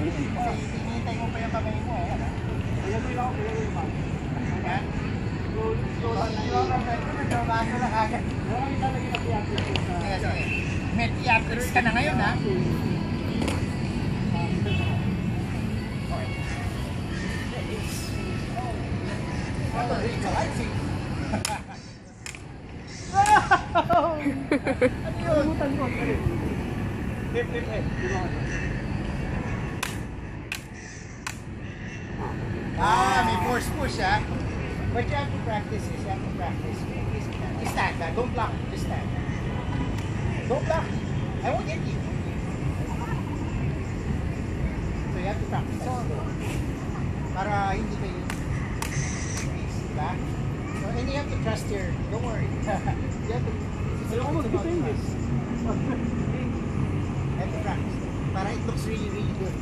Hinihintay mo pa yung kamay mo. eh. Ayan, ah. Mo lang ayan mo lang. Ayan. Slow, slow lang na yun. bago lang agad. Wala kami talaga theatrics sa... Sige, sige. May ngayon, ha? Ito, it's a light scene. Ano yun? Ah, may force push, ha? But you have to practice this. You have to practice. Just stand, ha? Don't block. Just stand. Don't block. I won't hit you. So you have to practice that. Para hindi kayo diba? So, and you have to trust your, don't worry. you have to, Ayoko mag-defend eh. you have to practice. Para it looks really, really good.